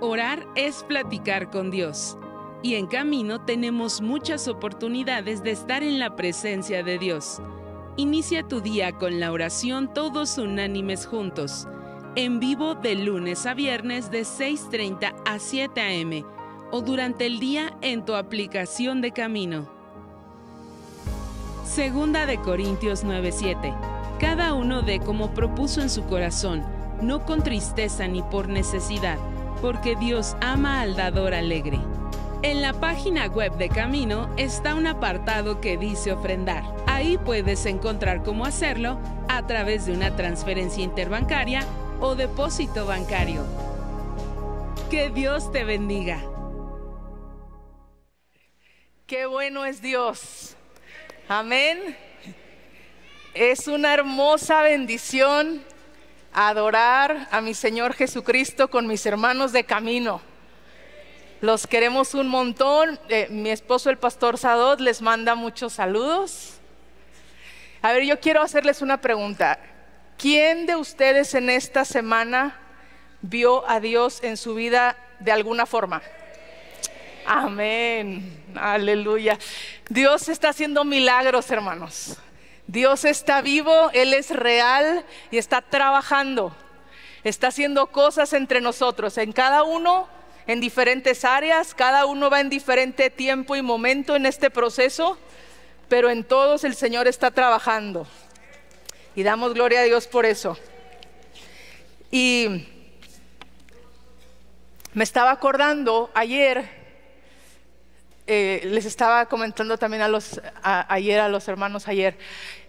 Orar es platicar con Dios. Y en camino tenemos muchas oportunidades de estar en la presencia de Dios. Inicia tu día con la oración todos unánimes juntos, en vivo de lunes a viernes de 6.30 a 7 a.m. o durante el día en tu aplicación de camino. Segunda de Corintios 9:7. Cada uno dé como propuso en su corazón, no con tristeza ni por necesidad porque Dios ama al dador alegre. En la página web de Camino está un apartado que dice ofrendar. Ahí puedes encontrar cómo hacerlo a través de una transferencia interbancaria o depósito bancario. Que Dios te bendiga. Qué bueno es Dios. Amén. Es una hermosa bendición adorar a mi Señor Jesucristo con mis hermanos de camino. Los queremos un montón. Eh, mi esposo, el pastor Sadot, les manda muchos saludos. A ver, yo quiero hacerles una pregunta. ¿Quién de ustedes en esta semana vio a Dios en su vida de alguna forma? Amén. Aleluya. Dios está haciendo milagros, hermanos. Dios está vivo, Él es real y está trabajando. Está haciendo cosas entre nosotros, en cada uno, en diferentes áreas, cada uno va en diferente tiempo y momento en este proceso, pero en todos el Señor está trabajando. Y damos gloria a Dios por eso. Y me estaba acordando ayer, eh, les estaba comentando también a los, ayer a los hermanos ayer,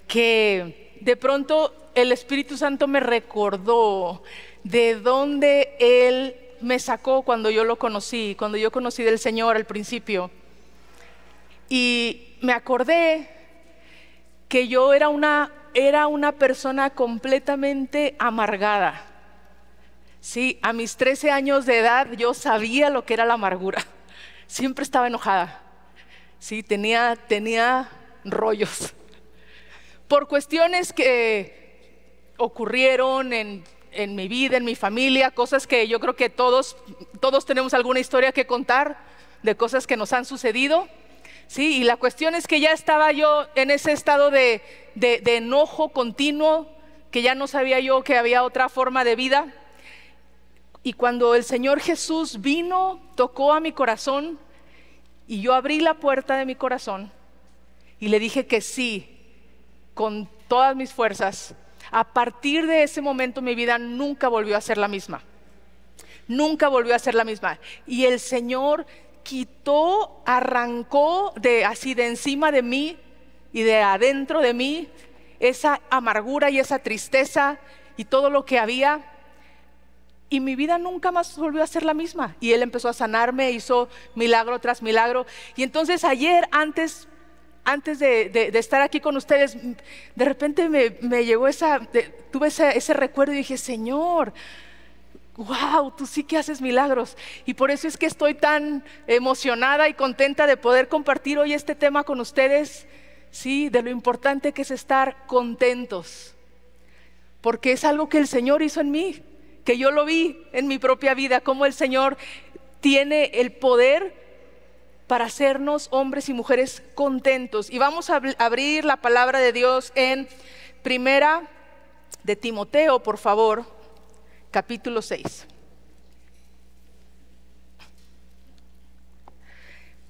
que de pronto el Espíritu Santo me recordó de dónde Él me sacó cuando yo lo conocí, cuando yo conocí del Señor al principio. Y me acordé que yo era una, era una persona completamente amargada. Sí, a mis 13 años de edad yo sabía lo que era la amargura. Siempre estaba enojada. Sí, tenía, tenía rollos por cuestiones que ocurrieron en, mi vida, en mi familia, cosas que yo creo que todos, todos tenemos alguna historia que contar de cosas que nos han sucedido. Sí, y la cuestión es que ya estaba yo en ese estado de, de, enojo continuo, que ya no sabía yo que había otra forma de vida. Y cuando el Señor Jesús vino, tocó a mi corazón, y yo abrí la puerta de mi corazón y le dije que sí, con todas mis fuerzas, a partir de ese momento mi vida nunca volvió a ser la misma. Nunca volvió a ser la misma. Y el Señor quitó, arrancó de así de encima de mí y de adentro de mí esa amargura y esa tristeza y todo lo que había. Y mi vida nunca más volvió a ser la misma. Y Él empezó a sanarme, hizo milagro tras milagro. Y entonces ayer, antes antes de, estar aquí con ustedes, de repente me, llegó esa, tuve ese, recuerdo y dije, Señor, wow, tú sí que haces milagros. Y por eso es que estoy tan emocionada y contenta de poder compartir hoy este tema con ustedes, sí, de lo importante que es estar contentos. Porque es algo que el Señor hizo en mí, que yo lo vi en mi propia vida, cómo el Señor tiene el poder para hacernos hombres y mujeres contentos. Y vamos a abrir la palabra de Dios en Primera de Timoteo, por favor, capítulo 6.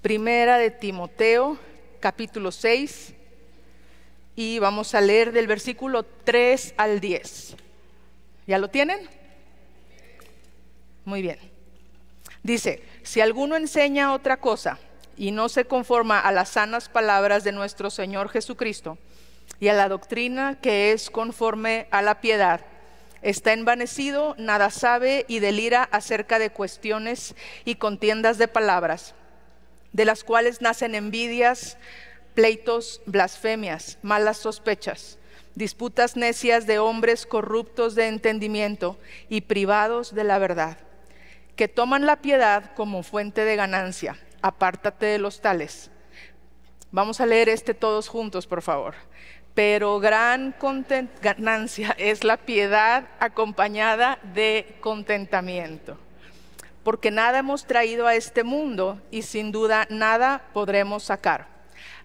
Primera de Timoteo, capítulo 6, y vamos a leer del versículo 3 al 10. ¿Ya lo tienen? Muy bien. Dice, si alguno enseña otra cosa, y no se conforma a las sanas palabras de nuestro Señor Jesucristo y a la doctrina que es conforme a la piedad. Está envanecido, nada sabe y delira acerca de cuestiones y contiendas de palabras, de las cuales nacen envidias, pleitos, blasfemias, malas sospechas, disputas necias de hombres corruptos de entendimiento y privados de la verdad, que toman la piedad como fuente de ganancia apártate de los tales. Vamos a leer este todos juntos, por favor. Pero gran ganancia es la piedad acompañada de contentamiento. porque nada hemos traído a este mundo y sin duda nada podremos sacar.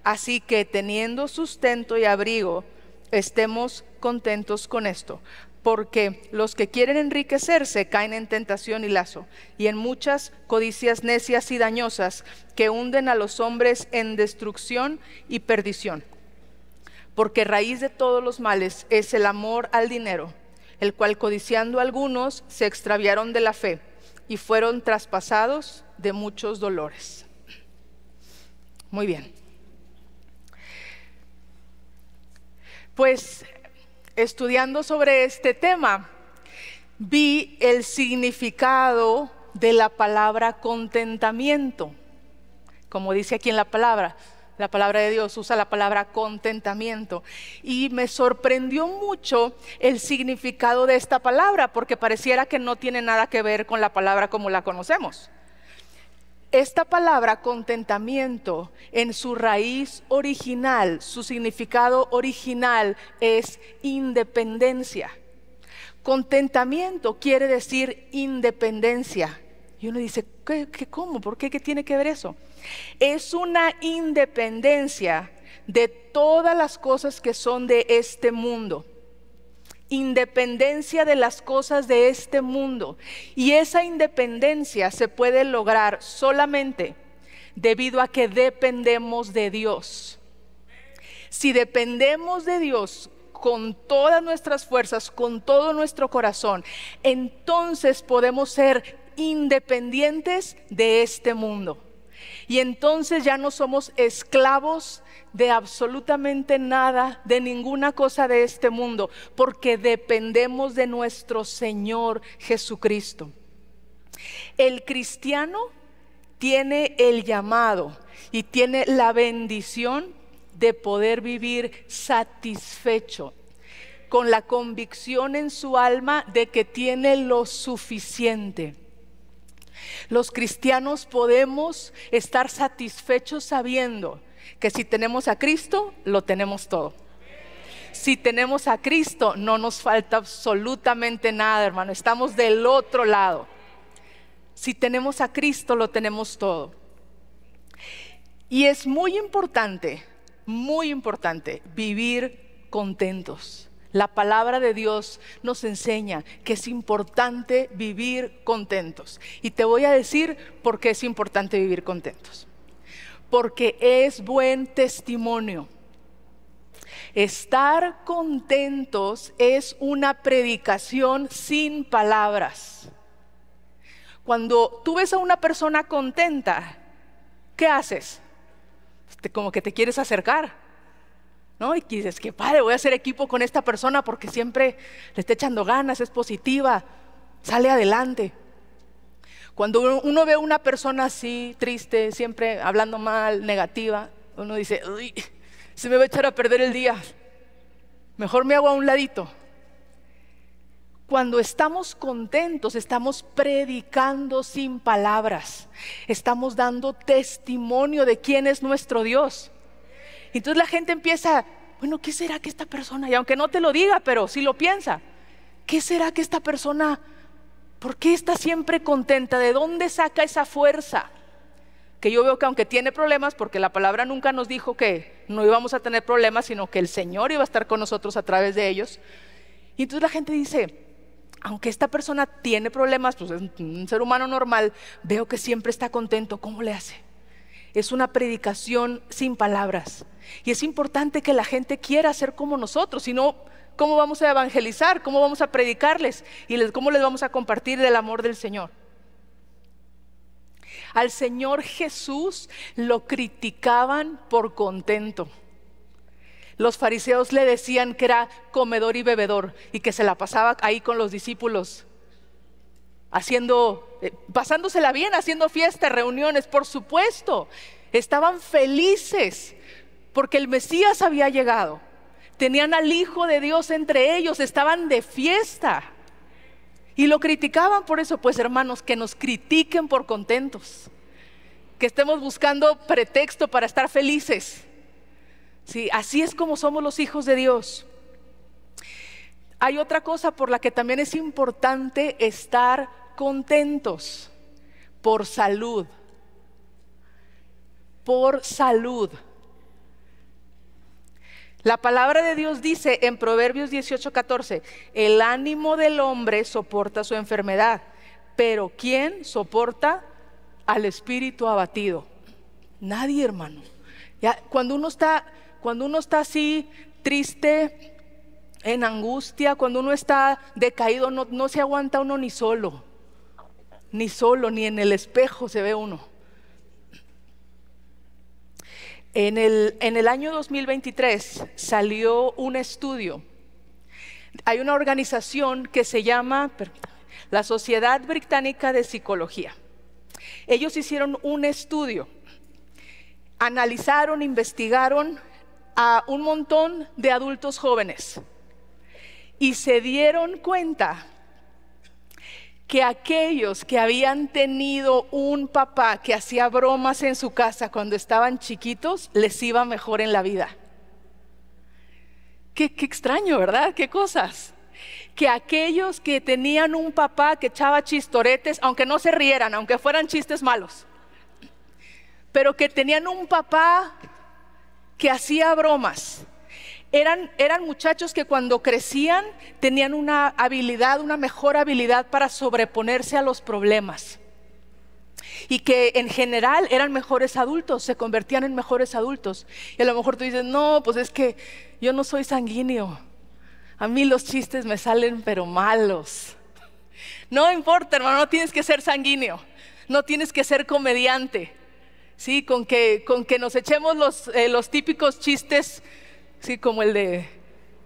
Así que teniendo sustento y abrigo, estemos contentos con esto, porque los que quieren enriquecerse caen en tentación y lazo, y en muchas codicias necias y dañosas que hunden a los hombres en destrucción y perdición. Porque raíz de todos los males es el amor al dinero, el cual codiciando algunos se extraviaron de la fe y fueron traspasados de muchos dolores. Muy bien. Pues estudiando sobre este tema, vi el significado de la palabra contentamiento. Como dice aquí en la palabra, la palabra de Dios usa la palabra contentamiento. Y me sorprendió mucho el significado de esta palabra, porque pareciera que no tiene nada que ver con la palabra como la conocemos. Esta palabra contentamiento en su raíz original, su significado original es independencia. Contentamiento quiere decir independencia. Y uno dice, ¿qué, cómo? ¿Por qué? ¿Qué tiene que ver eso? Es una independencia de todas las cosas que son de este mundo independencia de las cosas de este mundo. Y esa independencia se puede lograr solamente debido a que dependemos de Dios. Si dependemos de Dios con todas nuestras fuerzas, con todo nuestro corazón, entonces podemos ser independientes de este mundo. Y entonces ya no somos esclavos de absolutamente nada, de ninguna cosa de este mundo, porque dependemos de nuestro Señor Jesucristo. El cristiano tiene el llamado y tiene la bendición de poder vivir satisfecho, con la convicción en su alma de que tiene lo suficiente los cristianos podemos estar satisfechos sabiendo que si tenemos a Cristo, lo tenemos todo. Si tenemos a Cristo, no nos falta absolutamente nada, hermano. Estamos del otro lado. Si tenemos a Cristo, lo tenemos todo. Y es muy importante, muy importante vivir contentos. La palabra de Dios nos enseña que es importante vivir contentos. Y te voy a decir por qué es importante vivir contentos. Porque es buen testimonio. Estar contentos es una predicación sin palabras. Cuando tú ves a una persona contenta, ¿qué haces? Como que te quieres acercar ¿no? Y dices, que padre, voy a hacer equipo con esta persona porque siempre le está echando ganas, es positiva, sale adelante. Cuando uno ve a una persona así, triste, siempre hablando mal, negativa, uno dice, Uy, se me va a echar a perder el día. Mejor me hago a un ladito. Cuando estamos contentos, estamos predicando sin palabras. Estamos dando testimonio de quién es nuestro Dios. Entonces la gente empieza, bueno, ¿qué será que esta persona, y aunque no te lo diga, pero sí lo piensa, ¿qué será que esta persona, por qué está siempre contenta? ¿De dónde saca esa fuerza? Que yo veo que aunque tiene problemas, porque la palabra nunca nos dijo que no íbamos a tener problemas, sino que el Señor iba a estar con nosotros a través de ellos. Y entonces la gente dice, aunque esta persona tiene problemas, pues es un ser humano normal, veo que siempre está contento, ¿cómo le hace? Es una predicación sin palabras. Y es importante que la gente quiera ser como nosotros, si no, ¿cómo vamos a evangelizar? ¿Cómo vamos a predicarles? ¿Y cómo les vamos a compartir del amor del Señor? Al Señor Jesús lo criticaban por contento. Los fariseos le decían que era comedor y bebedor y que se la pasaba ahí con los discípulos haciendo, eh, pasándosela bien, haciendo fiestas, reuniones, por supuesto. Estaban felices porque el Mesías había llegado. Tenían al Hijo de Dios entre ellos, estaban de fiesta. Y lo criticaban por eso, pues hermanos, que nos critiquen por contentos, que estemos buscando pretexto para estar felices. Sí, así es como somos los hijos de Dios. Hay otra cosa por la que también es importante estar contentos. por salud. Por salud. La palabra de Dios dice en Proverbios 18:14, el ánimo del hombre soporta su enfermedad, pero ¿quién soporta al espíritu abatido? Nadie, hermano. Ya, cuando uno está, cuando uno está así triste, en angustia, cuando uno está decaído, no, no se aguanta uno ni solo, ni solo, ni en el espejo se ve uno. En el, en el año 2023 salió un estudio. Hay una organización que se llama la Sociedad Británica de Psicología. Ellos hicieron un estudio, analizaron, investigaron a un montón de adultos jóvenes y se dieron cuenta que aquellos que habían tenido un papá que hacía bromas en su casa cuando estaban chiquitos, les iba mejor en la vida. Qué, extraño, ¿verdad? Qué cosas. Que aquellos que tenían un papá que echaba chistoretes, aunque no se rieran, aunque fueran chistes malos, pero que tenían un papá que hacía bromas, eran, muchachos que cuando crecían tenían una habilidad, una mejor habilidad para sobreponerse a los problemas. Y que en general eran mejores adultos, se convertían en mejores adultos. Y a lo mejor tú dices, no, pues es que yo no soy sanguíneo. A mí los chistes me salen pero malos. No importa, hermano, no tienes que ser sanguíneo. No tienes que ser comediante. Sí, con que, con que nos echemos los, eh, los típicos chistes Sí, como el de,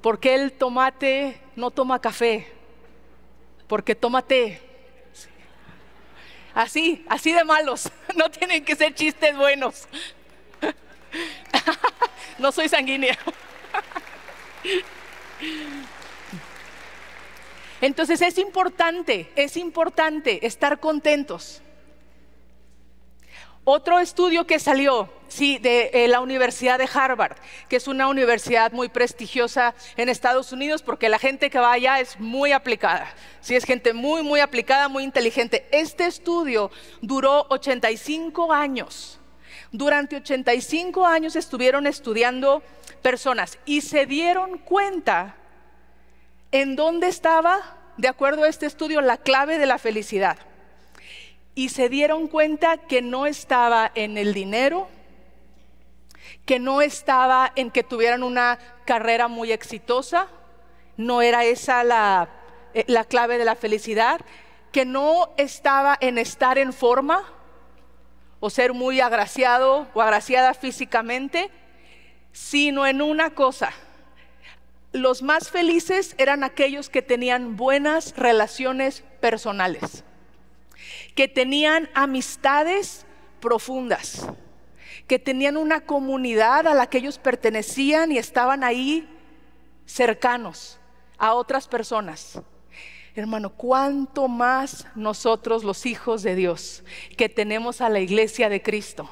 ¿por qué el tomate no toma café? Porque toma té. Así, así de malos. No tienen que ser chistes buenos. No soy sanguínea. Entonces es importante, es importante estar contentos. Otro estudio que salió, sí, de eh, la Universidad de Harvard, que es una universidad muy prestigiosa en Estados Unidos porque la gente que va allá es muy aplicada. Sí, es gente muy, muy aplicada, muy inteligente. Este estudio duró 85 años. Durante 85 años estuvieron estudiando personas y se dieron cuenta en dónde estaba, de acuerdo a este estudio, la clave de la felicidad y se dieron cuenta que no estaba en el dinero, que no estaba en que tuvieran una carrera muy exitosa, no era esa la, eh, la clave de la felicidad, que no estaba en estar en forma o ser muy agraciado o agraciada físicamente, sino en una cosa. Los más felices eran aquellos que tenían buenas relaciones personales que tenían amistades profundas, que tenían una comunidad a la que ellos pertenecían y estaban ahí cercanos a otras personas. Hermano, ¿cuánto más nosotros los hijos de Dios que tenemos a la iglesia de Cristo?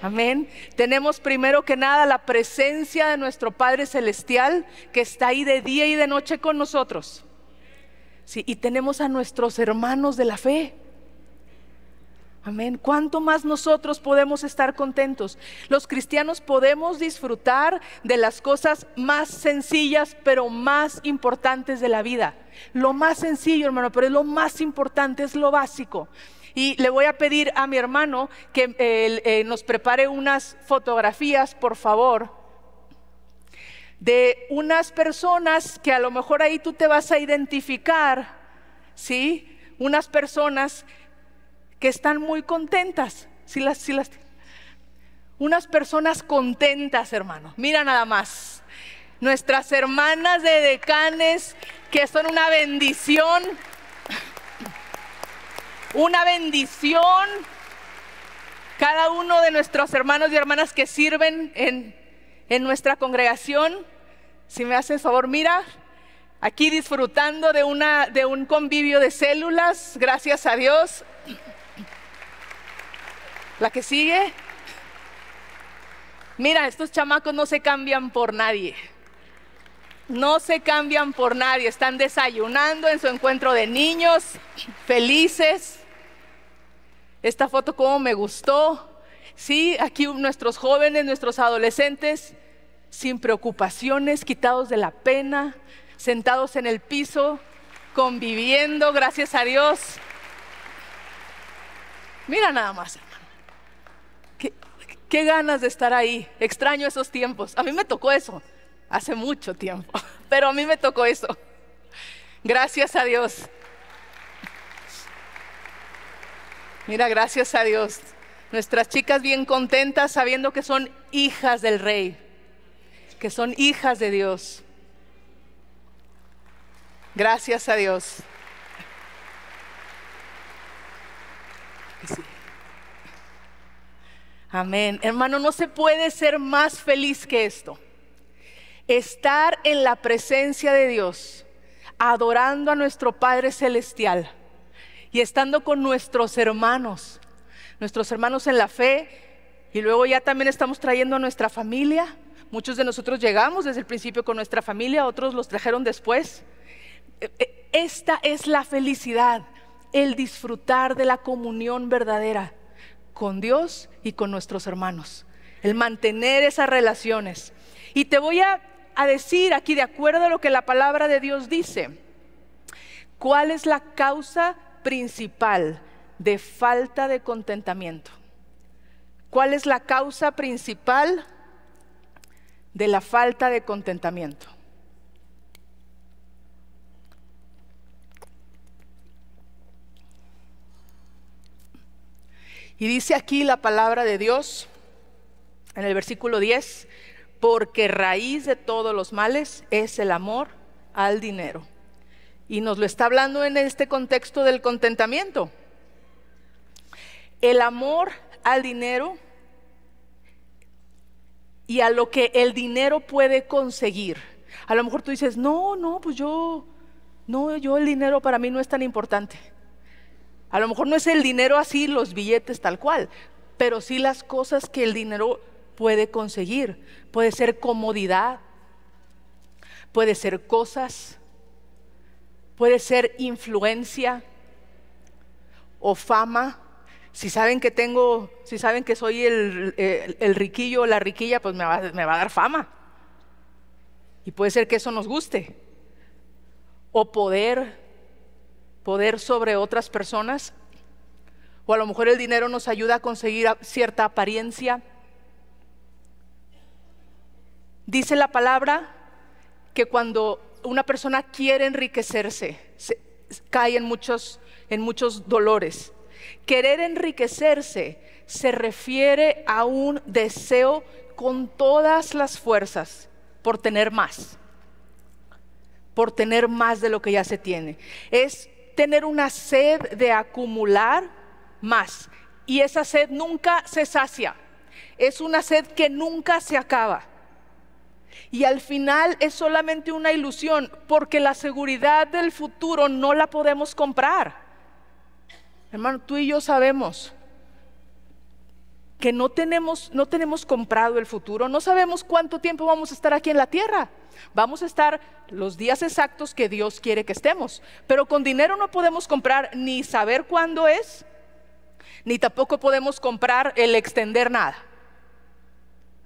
Amén. Tenemos primero que nada la presencia de nuestro Padre Celestial que está ahí de día y de noche con nosotros. Sí, y tenemos a nuestros hermanos de la fe Amén. ¿Cuánto más nosotros podemos estar contentos? Los cristianos podemos disfrutar de las cosas más sencillas, pero más importantes de la vida. Lo más sencillo, hermano, pero es lo más importante, es lo básico. Y le voy a pedir a mi hermano que eh, nos prepare unas fotografías, por favor, de unas personas que a lo mejor ahí tú te vas a identificar, ¿sí? Unas personas que están muy contentas. Si las, las, unas personas contentas, hermano. Mira nada más. Nuestras hermanas de decanes, que son una bendición. Una bendición. Cada uno de nuestros hermanos y hermanas que sirven en, en nuestra congregación. Si me hacen favor, mira, aquí disfrutando de, una, de un convivio de células, gracias a Dios. La que sigue. Mira, estos chamacos no se cambian por nadie. No se cambian por nadie. Están desayunando en su encuentro de niños, felices. Esta foto como me gustó. Sí, aquí nuestros jóvenes, nuestros adolescentes, sin preocupaciones, quitados de la pena, sentados en el piso, conviviendo, gracias a Dios. Mira nada más, hermano. ¿Qué, qué ganas de estar ahí. Extraño esos tiempos. A mí me tocó eso hace mucho tiempo, pero a mí me tocó eso. Gracias a Dios. Mira, gracias a Dios. Nuestras chicas bien contentas sabiendo que son hijas del rey, que son hijas de Dios. Gracias a Dios. Amén. Hermano, no se puede ser más feliz que esto. Estar en la presencia de Dios, adorando a nuestro Padre Celestial y estando con nuestros hermanos, nuestros hermanos en la fe, y luego ya también estamos trayendo a nuestra familia. Muchos de nosotros llegamos desde el principio con nuestra familia, otros los trajeron después. E, e, esta es la felicidad, el disfrutar de la comunión verdadera con Dios y con nuestros hermanos, el mantener esas relaciones. Y te voy a, decir aquí, de acuerdo a lo que la palabra de Dios dice, cuál es la causa principal de falta de contentamiento. ¿Cuál es la causa principal de la falta de contentamiento? Y dice aquí la palabra de Dios en el versículo 10, porque raíz de todos los males es el amor al dinero. Y nos lo está hablando en este contexto del contentamiento. El amor al dinero y a lo que el dinero puede conseguir. A lo mejor tú dices, no, no, pues yo, no, yo el dinero para mí no es tan importante. A lo mejor no es el dinero así, los billetes tal cual, pero sí las cosas que el dinero puede conseguir. Puede ser comodidad, puede ser cosas, puede ser influencia o fama. Si saben que tengo, si saben que soy el, riquillo o la riquilla, pues me va, a dar fama. Y puede ser que eso nos guste. O poder, poder sobre otras personas, o a lo mejor el dinero nos ayuda a conseguir cierta apariencia. Dice la palabra que cuando una persona quiere enriquecerse, cae en muchos, en muchos dolores. Querer enriquecerse se refiere a un deseo con todas las fuerzas por tener más, por tener más de lo que ya se tiene. Es tener una sed de acumular más. Y esa sed nunca se sacia. Es una sed que nunca se acaba. Y al final es solamente una ilusión porque la seguridad del futuro no la podemos comprar. Hermano, tú y yo sabemos que no tenemos, no tenemos comprado el futuro, no sabemos cuánto tiempo vamos a estar aquí en la tierra. Vamos a estar los días exactos que Dios quiere que estemos, pero con dinero no podemos comprar ni saber cuándo es, ni tampoco podemos comprar el extender nada.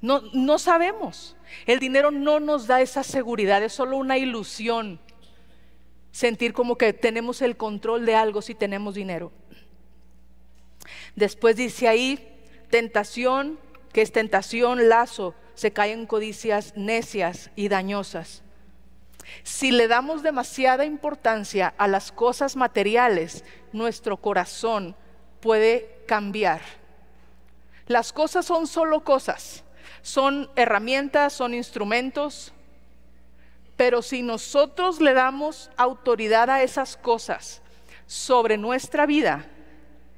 No, no sabemos. El dinero no nos da esa seguridad, es solo una ilusión sentir como que tenemos el control de algo si tenemos dinero. Después dice ahí, tentación, que es tentación, lazo, se caen codicias necias y dañosas. Si le damos demasiada importancia a las cosas materiales, nuestro corazón puede cambiar. Las cosas son solo cosas, son herramientas, son instrumentos, pero si nosotros le damos autoridad a esas cosas sobre nuestra vida,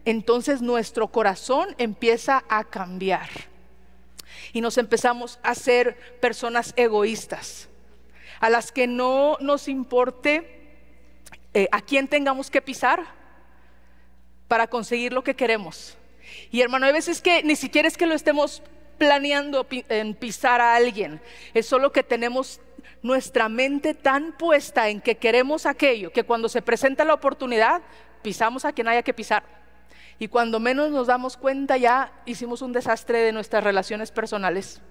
entonces nuestro corazón empieza a cambiar y nos empezamos a ser personas egoístas, a las que no nos importe eh, a quién tengamos que pisar para conseguir lo que queremos. Y hermano, hay veces que ni siquiera es que lo estemos planeando en pisar a alguien, es solo que tenemos nuestra mente tan puesta en que queremos aquello, que cuando se presenta la oportunidad, pisamos a quien haya que pisar. Y cuando menos nos damos cuenta ya hicimos un desastre de nuestras relaciones personales.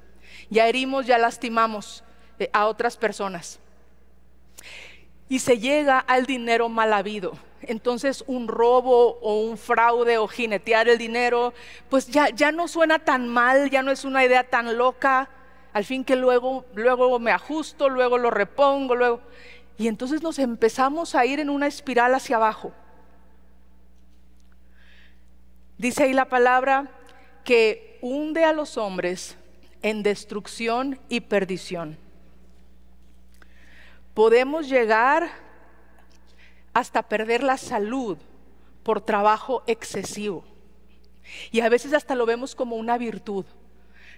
Ya herimos, ya lastimamos eh, a otras personas. Y se llega al dinero mal habido. Entonces un robo o un fraude o jinetear el dinero, pues ya, ya no suena tan mal, ya no es una idea tan loca. Al fin que luego, luego me ajusto, luego lo repongo, luego... Y entonces nos empezamos a ir en una espiral hacia abajo. Dice ahí la palabra que hunde a los hombres en destrucción y perdición. Podemos llegar hasta perder la salud por trabajo excesivo. Y a veces hasta lo vemos como una virtud.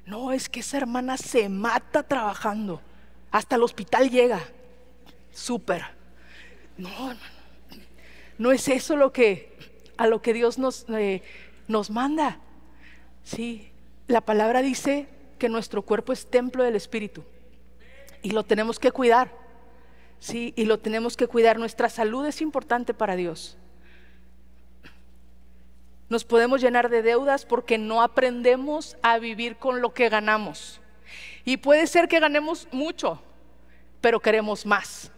No, es que esa hermana se mata trabajando. Hasta el hospital llega. Súper. No, no es eso lo que a lo que Dios nos eh, nos manda. Sí, la palabra dice que nuestro cuerpo es templo del Espíritu y lo tenemos que cuidar. Sí, y lo tenemos que cuidar. Nuestra salud es importante para Dios. Nos podemos llenar de deudas porque no aprendemos a vivir con lo que ganamos. Y puede ser que ganemos mucho, pero queremos más.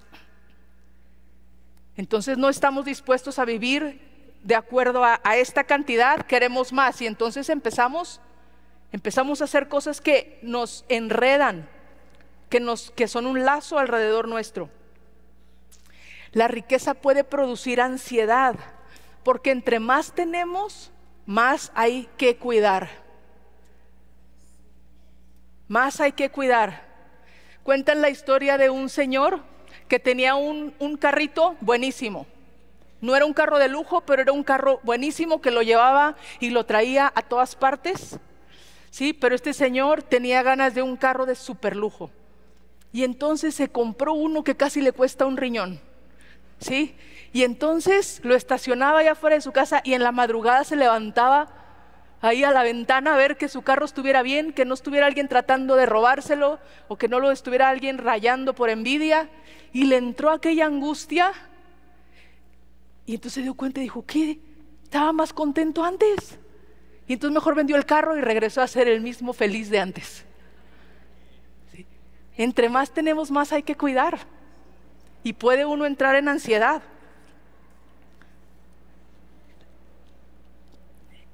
Entonces no estamos dispuestos a vivir de acuerdo a, esta cantidad, queremos más. Y entonces empezamos, empezamos a hacer cosas que nos enredan, que, nos, que son un lazo alrededor nuestro. La riqueza puede producir ansiedad, porque entre más tenemos, más hay que cuidar. Más hay que cuidar. Cuentan la historia de un señor que tenía un, un carrito buenísimo no era un carro de lujo, pero era un carro buenísimo que lo llevaba y lo traía a todas partes. Sí, pero este señor tenía ganas de un carro de super lujo. Y entonces se compró uno que casi le cuesta un riñón. ¿Sí? Y entonces lo estacionaba allá afuera de su casa y en la madrugada se levantaba ahí a la ventana a ver que su carro estuviera bien, que no estuviera alguien tratando de robárselo o que no lo estuviera alguien rayando por envidia. Y le entró aquella angustia y entonces se dio cuenta y dijo, ¿qué? Estaba más contento antes. Y entonces mejor vendió el carro y regresó a ser el mismo feliz de antes. Entre más tenemos, más hay que cuidar. Y puede uno entrar en ansiedad.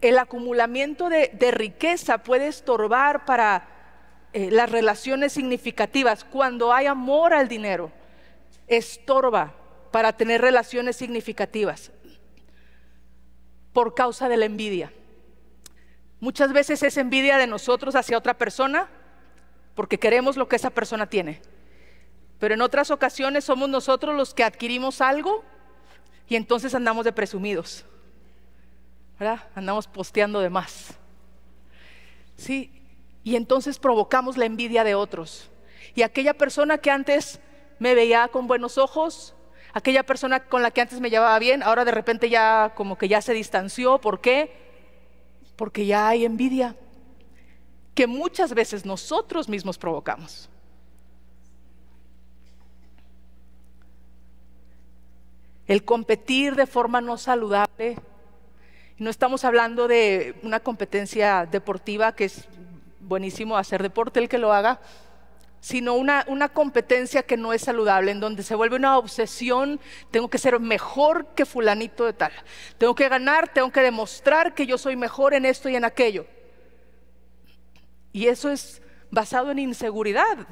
El acumulamiento de, riqueza puede estorbar para eh, las relaciones significativas. Cuando hay amor al dinero, estorba para tener relaciones significativas por causa de la envidia. Muchas veces es envidia de nosotros hacia otra persona porque queremos lo que esa persona tiene. Pero en otras ocasiones somos nosotros los que adquirimos algo y entonces andamos de presumidos. ¿Verdad? Andamos posteando de más. Sí, y entonces provocamos la envidia de otros. Y aquella persona que antes me veía con buenos ojos, Aquella persona con la que antes me llevaba bien, ahora de repente ya como que ya se distanció. ¿Por qué? Porque ya hay envidia que muchas veces nosotros mismos provocamos. El competir de forma no saludable. No estamos hablando de una competencia deportiva, que es buenísimo hacer deporte el que lo haga, sino una, una, competencia que no es saludable, en donde se vuelve una obsesión, tengo que ser mejor que fulanito de tal, tengo que ganar, tengo que demostrar que yo soy mejor en esto y en aquello. Y eso es basado en inseguridad,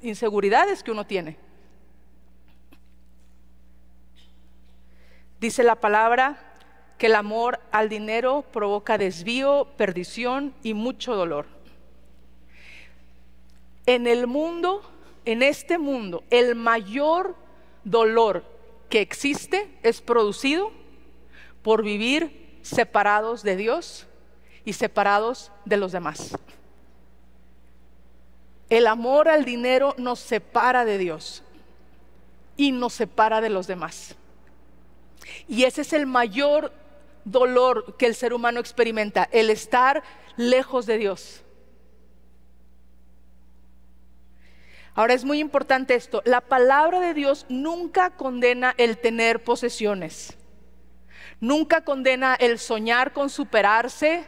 inseguridades que uno tiene. Dice la palabra que el amor al dinero provoca desvío, perdición y mucho dolor en el mundo, en este mundo, el mayor dolor que existe es producido por vivir separados de Dios y separados de los demás. El amor al dinero nos separa de Dios y nos separa de los demás. Y ese es el mayor dolor que el ser humano experimenta, el estar lejos de Dios. Ahora es muy importante esto, la palabra de Dios nunca condena el tener posesiones. Nunca condena el soñar con superarse,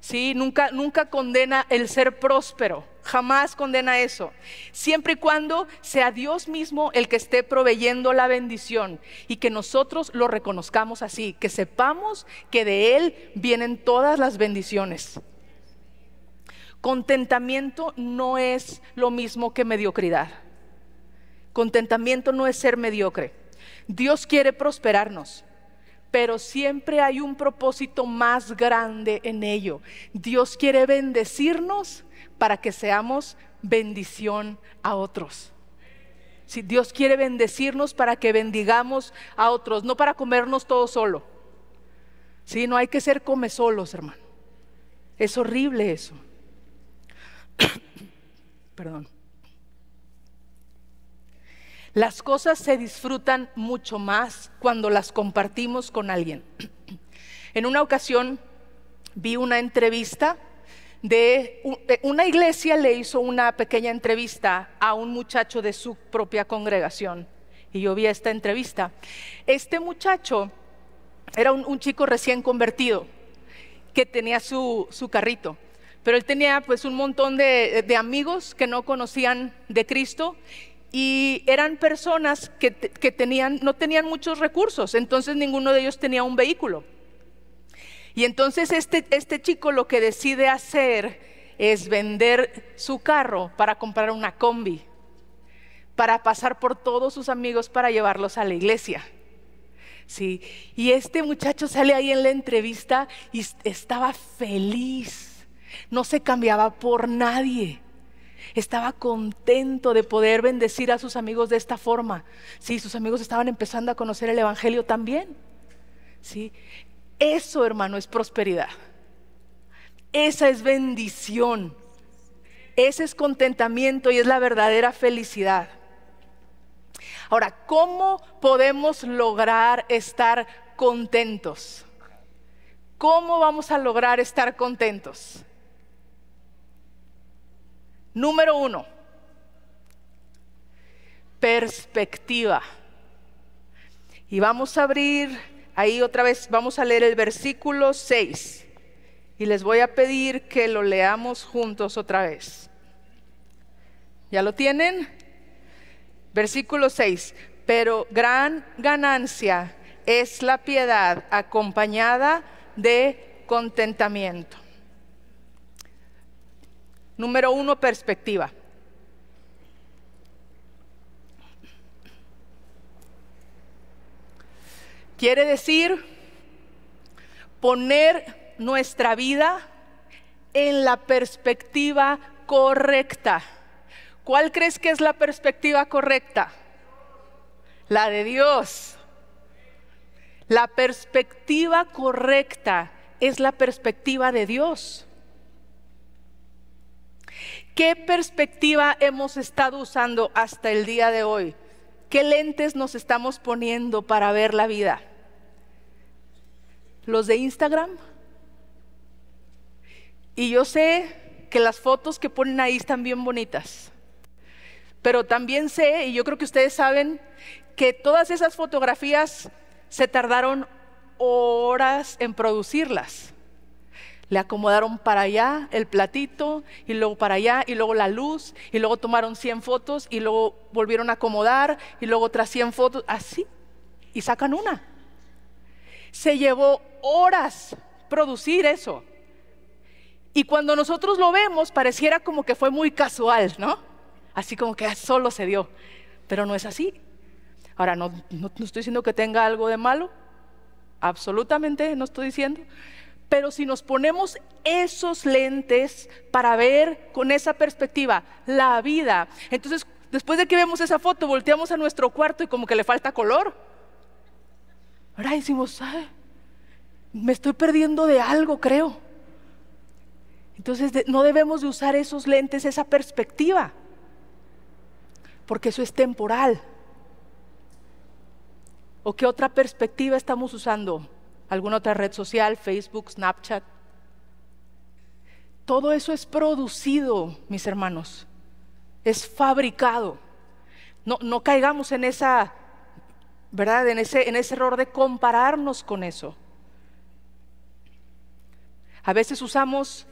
¿sí? Nunca, nunca condena el ser próspero, jamás condena eso. Siempre y cuando sea Dios mismo el que esté proveyendo la bendición y que nosotros lo reconozcamos así, que sepamos que de Él vienen todas las bendiciones. Contentamiento no es lo mismo que mediocridad. Contentamiento no es ser mediocre. Dios quiere prosperarnos, pero siempre hay un propósito más grande en ello. Dios quiere bendecirnos para que seamos bendición a otros. Si Dios quiere bendecirnos para que bendigamos a otros, no para comernos todo solo. Si no hay que ser come solos, hermano. Es horrible eso. Perdón. Las cosas se disfrutan mucho más cuando las compartimos con alguien. En una ocasión vi una entrevista de una iglesia le hizo una pequeña entrevista a un muchacho de su propia congregación y yo vi esta entrevista. Este muchacho era un, chico recién convertido que tenía su, su carrito pero él tenía pues un montón de, amigos que no conocían de Cristo y eran personas que, no tenían muchos recursos, entonces ninguno de ellos tenía un vehículo. Y entonces este, este chico lo que decide hacer es vender su carro para comprar una combi, para pasar por todos sus amigos para llevarlos a la iglesia. Sí, y este muchacho sale ahí en la entrevista y estaba feliz no se cambiaba por nadie. Estaba contento de poder bendecir a sus amigos de esta forma. Sí, sus amigos estaban empezando a conocer el Evangelio también. Sí, eso, hermano, es prosperidad. Esa es bendición. Ese es contentamiento y es la verdadera felicidad. Ahora, ¿cómo podemos lograr estar contentos? ¿Cómo vamos a lograr estar contentos? Número uno, perspectiva. Y vamos a abrir ahí otra vez, vamos a leer el versículo 6. Y les voy a pedir que lo leamos juntos otra vez. ¿Ya lo tienen? Versículo 6. Pero gran ganancia es la piedad acompañada de contentamiento. Número uno, perspectiva. Quiere decir poner nuestra vida en la perspectiva correcta. ¿Cuál crees que es la perspectiva correcta? La de Dios. La perspectiva correcta es la perspectiva de Dios. ¿Qué perspectiva hemos estado usando hasta el día de hoy? ¿Qué lentes nos estamos poniendo para ver la vida? ¿Los de Instagram? Y yo sé que las fotos que ponen ahí están bien bonitas. Pero también sé, y yo creo que ustedes saben, que todas esas fotografías se tardaron horas en producirlas le acomodaron para allá el platito y luego para allá y luego la luz y luego tomaron 100 fotos y luego volvieron a acomodar y luego otras 100 fotos, así, y sacan una. Se llevó horas producir eso. Y cuando nosotros lo vemos, pareciera como que fue muy casual, ¿no? Así como que solo se dio, pero no es así. Ahora, no, no, no estoy diciendo que tenga algo de malo, absolutamente no estoy diciendo, pero si nos ponemos esos lentes para ver con esa perspectiva la vida, entonces después de que vemos esa foto, volteamos a nuestro cuarto y como que le falta color. Ahora decimos, me estoy perdiendo de algo, creo. Entonces no debemos de usar esos lentes, esa perspectiva, porque eso es temporal. ¿O qué otra perspectiva estamos usando? Alguna otra red social, Facebook, Snapchat. Todo eso es producido, mis hermanos. Es fabricado. No, no caigamos en esa ¿verdad? En ese, en ese error de compararnos con eso. A veces usamos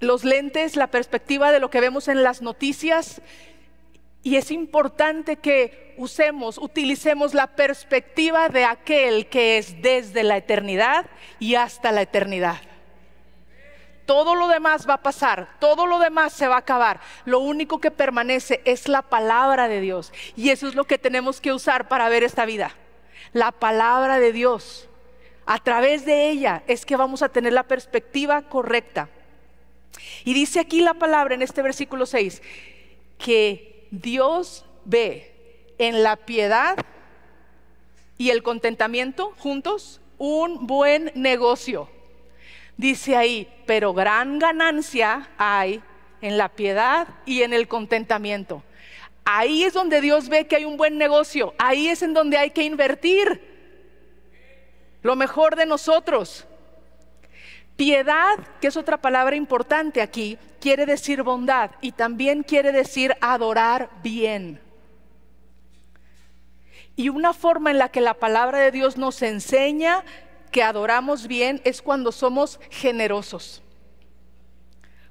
los lentes, la perspectiva de lo que vemos en las noticias y es importante que usemos, utilicemos la perspectiva de aquel que es desde la eternidad y hasta la eternidad. Todo lo demás va a pasar, todo lo demás se va a acabar. Lo único que permanece es la palabra de Dios. Y eso es lo que tenemos que usar para ver esta vida. La palabra de Dios. A través de ella es que vamos a tener la perspectiva correcta. Y dice aquí la palabra en este versículo 6 que Dios ve en la piedad y el contentamiento juntos un buen negocio dice ahí, pero gran ganancia hay en la piedad y en el contentamiento. Ahí es donde Dios ve que hay un buen negocio, ahí es en donde hay que invertir lo mejor de nosotros. Piedad, que es otra palabra importante aquí, quiere decir bondad y también quiere decir adorar bien. Y una forma en la que la palabra de Dios nos enseña que adoramos bien es cuando somos generosos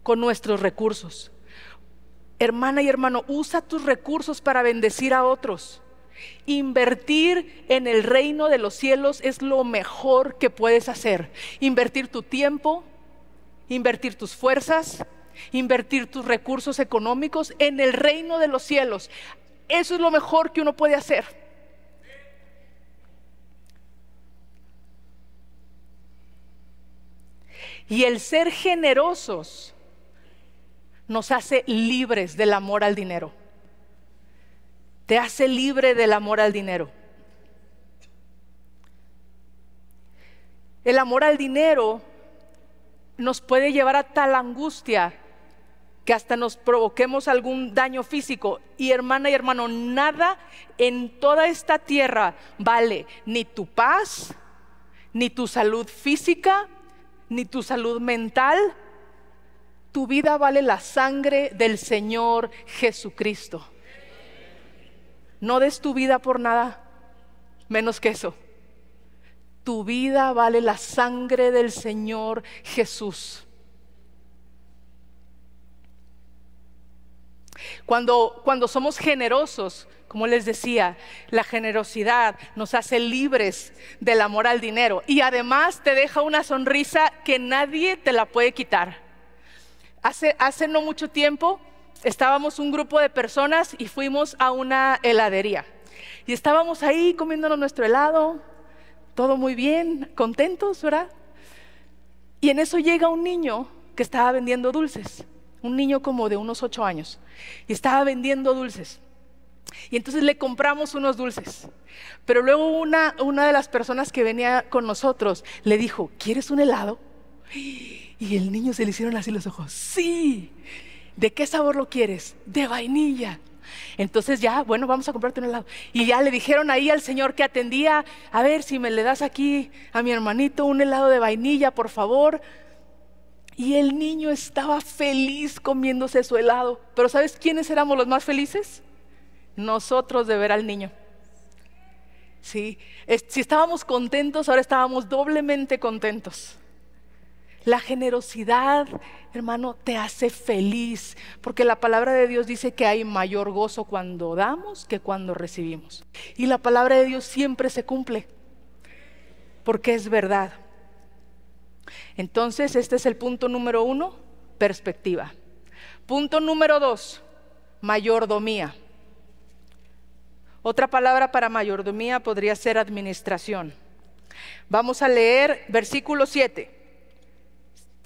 con nuestros recursos. Hermana y hermano, usa tus recursos para bendecir a otros. Invertir en el reino de los cielos es lo mejor que puedes hacer. Invertir tu tiempo, invertir tus fuerzas, invertir tus recursos económicos en el reino de los cielos. Eso es lo mejor que uno puede hacer. Y el ser generosos nos hace libres del amor al dinero. Te hace libre del amor al dinero. El amor al dinero nos puede llevar a tal angustia que hasta nos provoquemos algún daño físico. Y hermana y hermano, nada en toda esta tierra vale ni tu paz, ni tu salud física, ni tu salud mental. Tu vida vale la sangre del Señor Jesucristo. No des tu vida por nada menos que eso. Tu vida vale la sangre del Señor Jesús. Cuando, cuando somos generosos, como les decía, la generosidad nos hace libres del amor al dinero y además te deja una sonrisa que nadie te la puede quitar. Hace, hace no mucho tiempo estábamos un grupo de personas y fuimos a una heladería. Y estábamos ahí comiéndonos nuestro helado, todo muy bien, contentos, ¿verdad? Y en eso llega un niño que estaba vendiendo dulces, un niño como de unos ocho años, y estaba vendiendo dulces. Y entonces le compramos unos dulces. Pero luego una, una de las personas que venía con nosotros le dijo, ¿quieres un helado? Y el niño se le hicieron así los ojos, sí. ¿De qué sabor lo quieres? De vainilla. Entonces ya, bueno, vamos a comprarte un helado. Y ya le dijeron ahí al señor que atendía, a ver si me le das aquí a mi hermanito un helado de vainilla, por favor. Y el niño estaba feliz comiéndose su helado. Pero ¿sabes quiénes éramos los más felices? nosotros de ver al niño. Sí, si estábamos contentos, ahora estábamos doblemente contentos. La generosidad, hermano, te hace feliz, porque la palabra de Dios dice que hay mayor gozo cuando damos que cuando recibimos. Y la palabra de Dios siempre se cumple, porque es verdad. Entonces, este es el punto número uno, perspectiva. Punto número dos, mayordomía. Otra palabra para mayordomía podría ser administración. Vamos a leer versículo 7.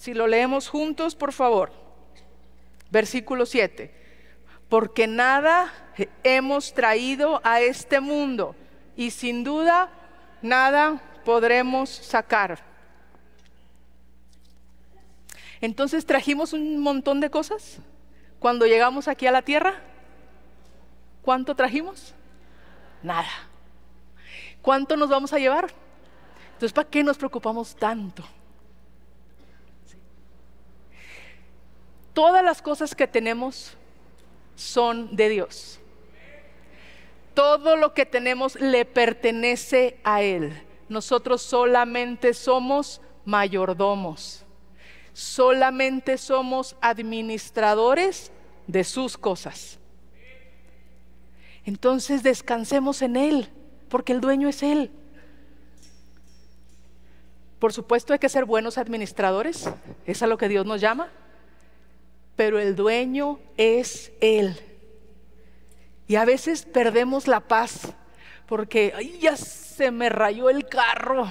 Si lo leemos juntos, por favor. Versículo 7. Porque nada hemos traído a este mundo y sin duda nada podremos sacar. Entonces trajimos un montón de cosas cuando llegamos aquí a la tierra. ¿Cuánto trajimos? Nada. ¿Cuánto nos vamos a llevar? Entonces, ¿para qué nos preocupamos tanto? Todas las cosas que tenemos son de Dios. Todo lo que tenemos le pertenece a Él. Nosotros solamente somos mayordomos. Solamente somos administradores de sus cosas. Entonces descansemos en Él, porque el dueño es Él. Por supuesto hay que ser buenos administradores, es a lo que Dios nos llama, pero el dueño es Él. Y a veces perdemos la paz porque ay, ya se me rayó el carro.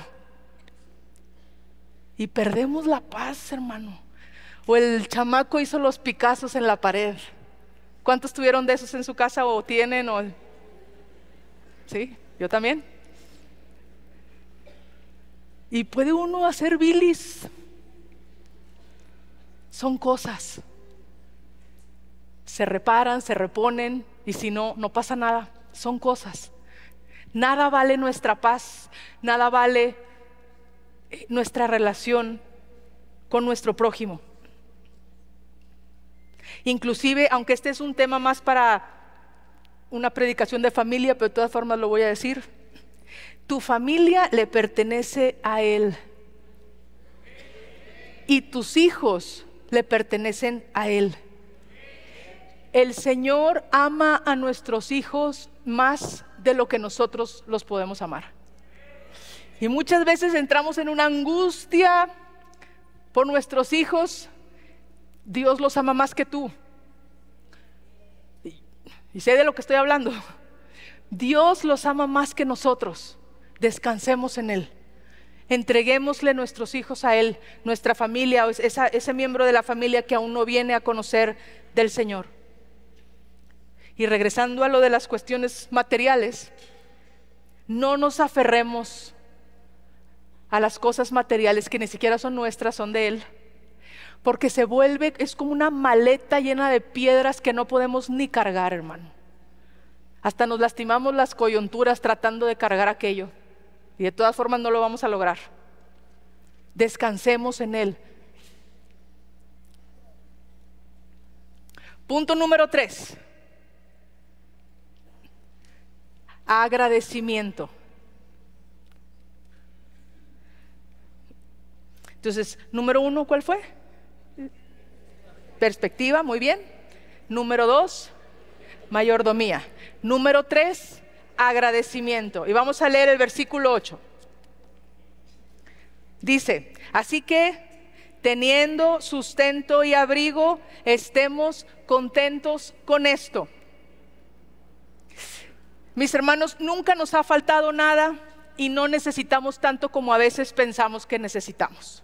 Y perdemos la paz, hermano. O el chamaco hizo los picazos en la pared. ¿Cuántos tuvieron de esos en su casa o tienen? O... Sí, yo también. Y puede uno hacer bilis. Son cosas. Se reparan, se reponen y si no, no pasa nada. Son cosas. Nada vale nuestra paz, nada vale eh, nuestra relación con nuestro prójimo. Inclusive, aunque este es un tema más para una predicación de familia, pero de todas formas lo voy a decir, tu familia le pertenece a Él. Y tus hijos le pertenecen a Él. El Señor ama a nuestros hijos más de lo que nosotros los podemos amar. Y muchas veces entramos en una angustia por nuestros hijos. Dios los ama más que tú. Y, sé de lo que estoy hablando. Dios los ama más que nosotros descansemos en Él. Entreguémosle nuestros hijos a Él, nuestra familia, ese miembro de la familia que aún no viene a conocer del Señor. Y regresando a lo de las cuestiones materiales, no nos aferremos a las cosas materiales que ni siquiera son nuestras, son de Él. Porque se vuelve, es como una maleta llena de piedras que no podemos ni cargar, hermano. Hasta nos lastimamos las coyunturas tratando de cargar aquello. Y de todas formas no lo vamos a lograr. Descansemos en Él. Punto número tres. Agradecimiento. Entonces, número uno, ¿cuál fue? Perspectiva, muy bien. Número dos, mayordomía. Número tres, agradecimiento. Y vamos a leer el versículo 8. Dice, así que teniendo sustento y abrigo, estemos contentos con esto. Mis hermanos, nunca nos ha faltado nada y no necesitamos tanto como a veces pensamos que necesitamos.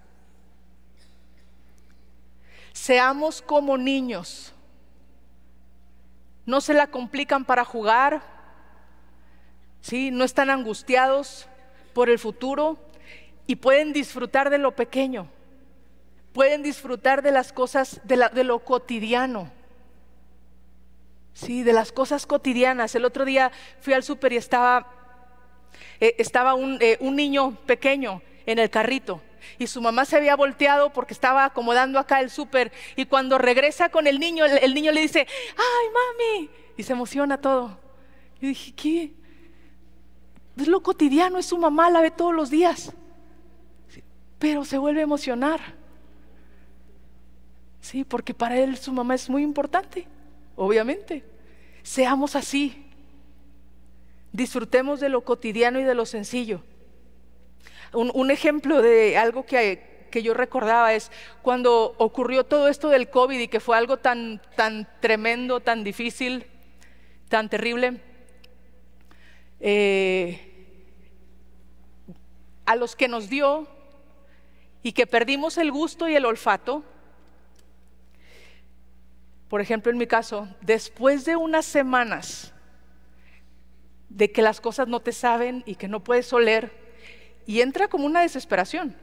Seamos como niños. No se la complican para jugar, ¿sí? No están angustiados por el futuro y pueden disfrutar de lo pequeño, pueden disfrutar de las cosas, de, lo cotidiano. Sí, de las cosas cotidianas. El otro día fui al súper y estaba, eh, estaba eh, un, niño pequeño en el carrito y su mamá se había volteado porque estaba acomodando acá el súper y cuando regresa con el niño, el, el, niño le dice, ay mami, y se emociona todo. Yo dije, ¿qué? Es lo cotidiano, es su mamá, la ve todos los días. Pero se vuelve a emocionar. Sí, porque para él su mamá es muy importante, obviamente. Seamos así. Disfrutemos de lo cotidiano y de lo sencillo. Un, ejemplo de algo que, que, yo recordaba es cuando ocurrió todo esto del COVID y que fue algo tan, tan tremendo, tan difícil, tan terrible. Eh, a los que nos dio y que perdimos el gusto y el olfato, por ejemplo en mi caso, después de unas semanas de que las cosas no te saben y que no puedes oler, y entra como una desesperación.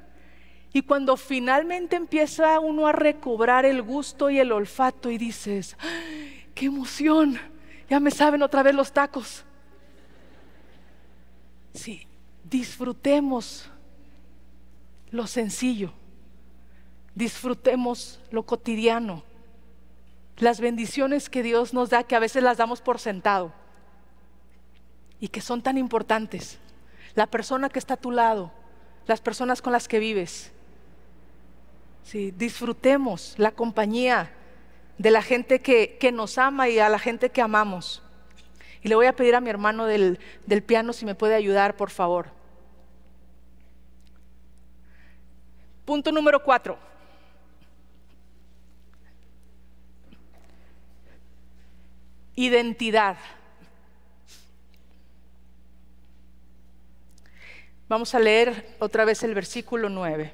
Y cuando finalmente empieza uno a recobrar el gusto y el olfato y dices, ¡qué emoción! Ya me saben otra vez los tacos. Sí, disfrutemos lo sencillo, disfrutemos lo cotidiano, las bendiciones que Dios nos da que a veces las damos por sentado. y que son tan importantes. La persona que está a tu lado, las personas con las que vives. Sí, disfrutemos la compañía de la gente que, nos ama y a la gente que amamos. Y le voy a pedir a mi hermano del, del piano si me puede ayudar, por favor. Punto número cuatro. Identidad. Vamos a leer otra vez el versículo 9.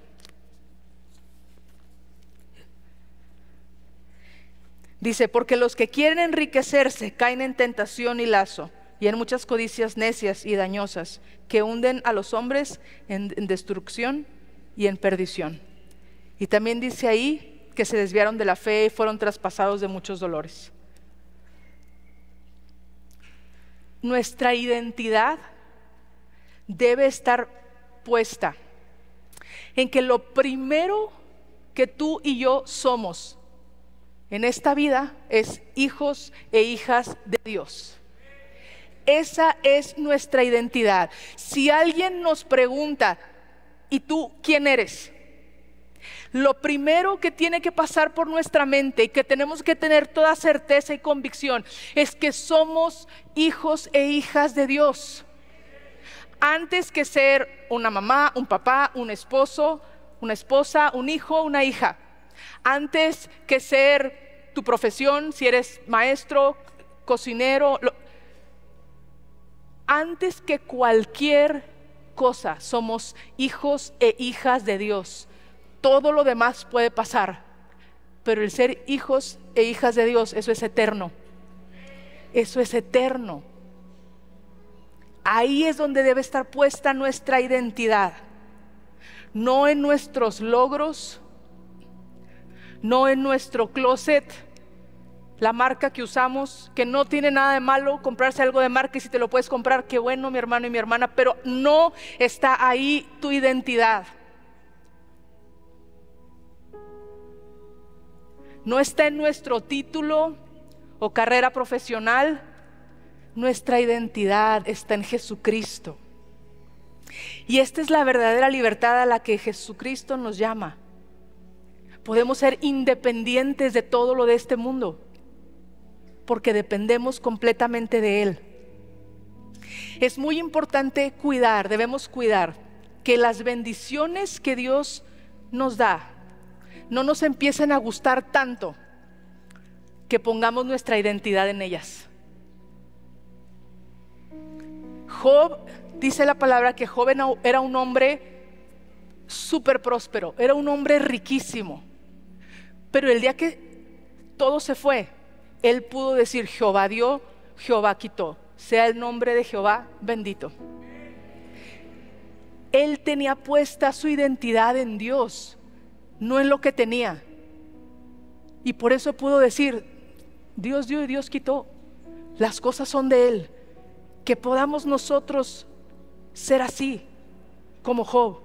Dice, porque los que quieren enriquecerse caen en tentación y lazo y en muchas codicias necias y dañosas que hunden a los hombres en, destrucción y en perdición. Y también dice ahí que se desviaron de la fe y fueron traspasados de muchos dolores. Nuestra identidad debe estar puesta en que lo primero que tú y yo somos en esta vida es hijos e hijas de Dios. Esa es nuestra identidad. Si alguien nos pregunta, ¿y tú quién eres? Lo primero que tiene que pasar por nuestra mente y que tenemos que tener toda certeza y convicción es que somos hijos e hijas de Dios. Antes que ser una mamá, un papá, un esposo, una esposa, un hijo, una hija. Antes que ser tu profesión, si eres maestro, cocinero, antes que cualquier cosa somos hijos e hijas de Dios. Todo lo demás puede pasar, pero el ser hijos e hijas de Dios, eso es eterno. Eso es eterno. Ahí es donde debe estar puesta nuestra identidad. No en nuestros logros, no en nuestro closet, la marca que usamos, que no tiene nada de malo comprarse algo de marca y si te lo puedes comprar, qué bueno mi hermano y mi hermana, pero no está ahí tu identidad. No está en nuestro título o carrera profesional, nuestra identidad está en Jesucristo. Y esta es la verdadera libertad a la que Jesucristo nos llama. Podemos ser independientes de todo lo de este mundo, porque dependemos completamente de Él. Es muy importante cuidar, debemos cuidar que las bendiciones que Dios nos da no nos empiecen a gustar tanto que pongamos nuestra identidad en ellas. Job, dice la palabra que Job era un hombre súper próspero, era un hombre riquísimo. Pero el día que todo se fue, él pudo decir, Jehová dio, Jehová quitó. Sea el nombre de Jehová bendito. Él tenía puesta su identidad en Dios, no en lo que tenía. Y por eso pudo decir, Dios dio y Dios quitó. Las cosas son de Él. Que podamos nosotros ser así, como Job.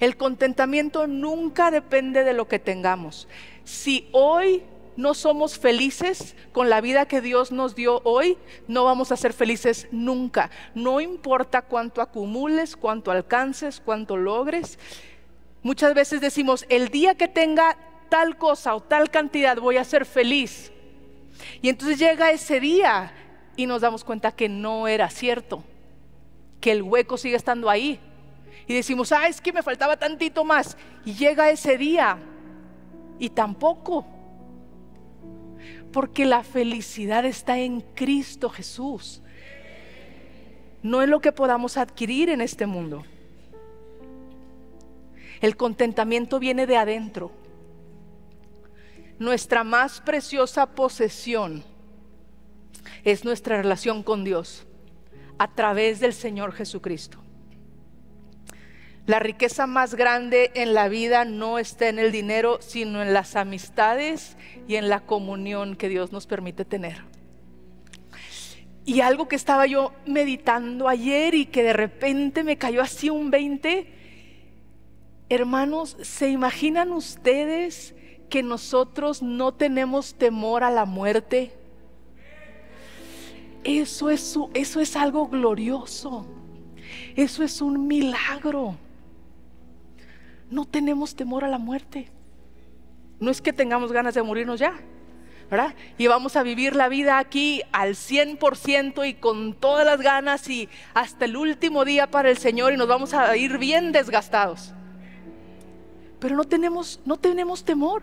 El contentamiento nunca depende de lo que tengamos. Si hoy no somos felices con la vida que Dios nos dio hoy, no vamos a ser felices nunca. No importa cuánto acumules, cuánto alcances, cuánto logres. Muchas veces decimos, el día que tenga tal cosa o tal cantidad voy a ser feliz. Y entonces llega ese día y nos damos cuenta que no era cierto, que el hueco sigue estando ahí y decimos, ah, es que me faltaba tantito más. Y llega ese día y tampoco. Porque la felicidad está en Cristo Jesús. No en lo que podamos adquirir en este mundo. El contentamiento viene de adentro. Nuestra más preciosa posesión es nuestra relación con Dios a través del Señor Jesucristo. La riqueza más grande en la vida no está en el dinero, sino en las amistades y en la comunión que Dios nos permite tener. Y algo que estaba yo meditando ayer y que de repente me cayó así un 20, hermanos, ¿se imaginan ustedes que nosotros no tenemos temor a la muerte? Eso es, eso es algo glorioso. Eso es un milagro. No tenemos temor a la muerte. No es que tengamos ganas de morirnos ya, ¿verdad? Y vamos a vivir la vida aquí al 100% y con todas las ganas y hasta el último día para el Señor y nos vamos a ir bien desgastados. Pero no tenemos, no tenemos temor,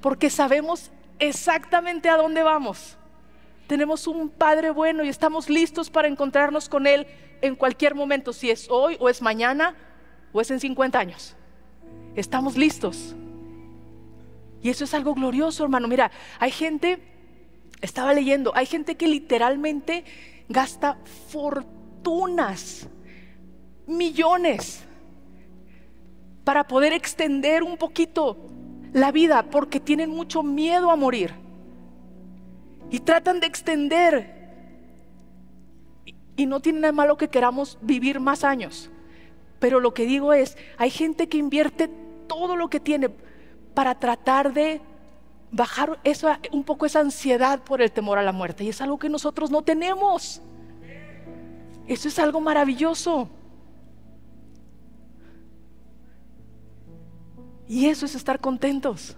porque sabemos exactamente a dónde vamos. Tenemos un Padre bueno y estamos listos para encontrarnos con Él en cualquier momento, si es hoy o es mañana o es en 50 años. Estamos listos. Y eso es algo glorioso, hermano. Mira, hay gente, estaba leyendo, hay gente que literalmente gasta fortunas, millones, para poder extender un poquito la vida porque tienen mucho miedo a morir y tratan de extender. Y no tiene nada malo que queramos vivir más años. Pero lo que digo es, hay gente que invierte todo lo que tiene para tratar de bajar un poco esa ansiedad por el temor a la muerte. Y es algo que nosotros no tenemos. Eso es algo maravilloso. Y eso es estar contentos.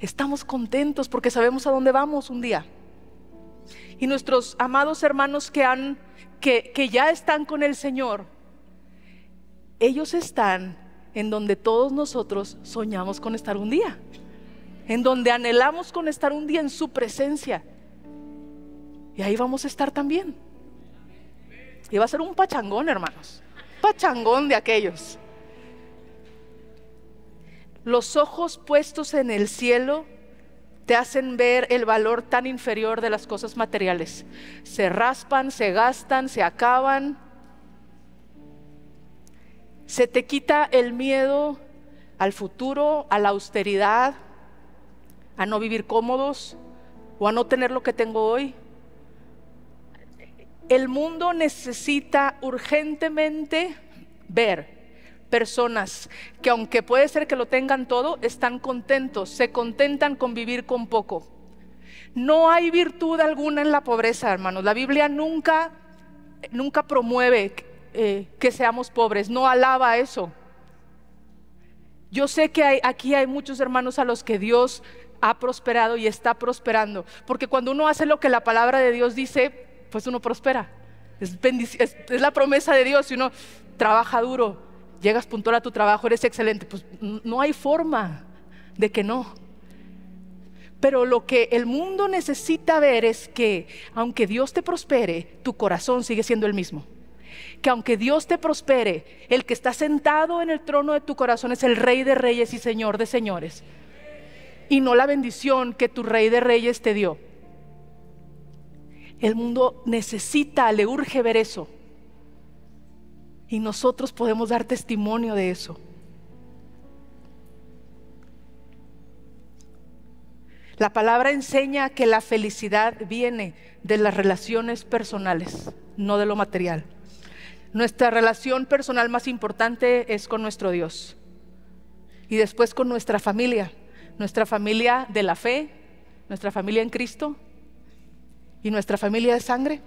Estamos contentos porque sabemos a dónde vamos un día y nuestros amados hermanos que, han, que, que ya están con el Señor, ellos están en donde todos nosotros soñamos con estar un día, en donde anhelamos con estar un día en su presencia. Y ahí vamos a estar también. Y va a ser un pachangón, hermanos. Pachangón de aquellos. Los ojos puestos en el cielo te hacen ver el valor tan inferior de las cosas materiales. Se raspan, se gastan, se acaban. Se te quita el miedo al futuro, a la austeridad, a no vivir cómodos o a no tener lo que tengo hoy. El mundo necesita urgentemente ver personas que aunque puede ser que lo tengan todo, están contentos, se contentan con vivir con poco. No hay virtud alguna en la pobreza, hermanos. La Biblia nunca, nunca promueve eh, que seamos pobres, no alaba eso. Yo sé que aquí hay muchos hermanos a los que Dios ha prosperado y está prosperando, porque cuando uno hace lo que la palabra de Dios dice, pues uno prospera. Es, es la promesa de Dios y uno trabaja duro, llegas puntual a tu trabajo, eres excelente, pues no hay forma de que no. Pero lo que el mundo necesita ver es que aunque Dios te prospere, tu corazón sigue siendo el mismo. Que aunque Dios te prospere, el que está sentado en el trono de tu corazón es el Rey de Reyes y Señor de Señores. Y no la bendición que tu Rey de Reyes te dio. El mundo necesita, le urge ver eso. Y nosotros podemos dar testimonio de eso. La palabra enseña que la felicidad viene de las relaciones personales, no de lo material. Nuestra relación personal más importante es con nuestro Dios. Y después con nuestra familia, nuestra familia de la fe, nuestra familia en Cristo y nuestra familia de sangre.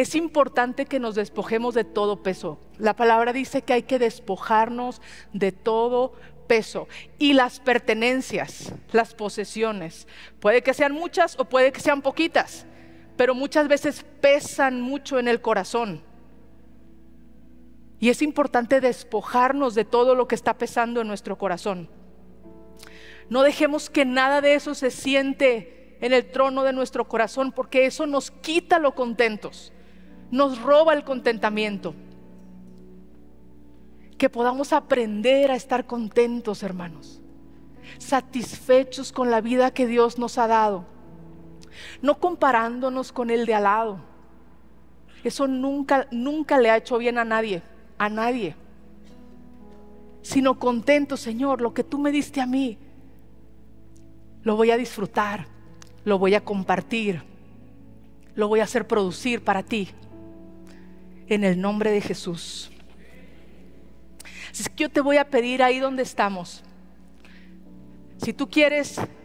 Es importante que nos despojemos de todo peso. La palabra dice que hay que despojarnos de todo peso y las pertenencias, las posesiones. Puede que sean muchas o puede que sean poquitas, pero muchas veces pesan mucho en el corazón. Y es importante despojarnos de todo lo que está pesando en nuestro corazón. No dejemos que nada de eso se siente en el trono de nuestro corazón, porque eso nos quita lo contentos nos roba el contentamiento. Que podamos aprender a estar contentos, hermanos, satisfechos con la vida que Dios nos ha dado, no comparándonos con el de al lado. Eso nunca, nunca le ha hecho bien a nadie, a nadie. Sino contento, Señor, lo que tú me diste a mí, lo voy a disfrutar, lo voy a compartir, lo voy a hacer producir para ti en el nombre de Jesús. Así que yo te voy a pedir ahí donde estamos. Si tú quieres que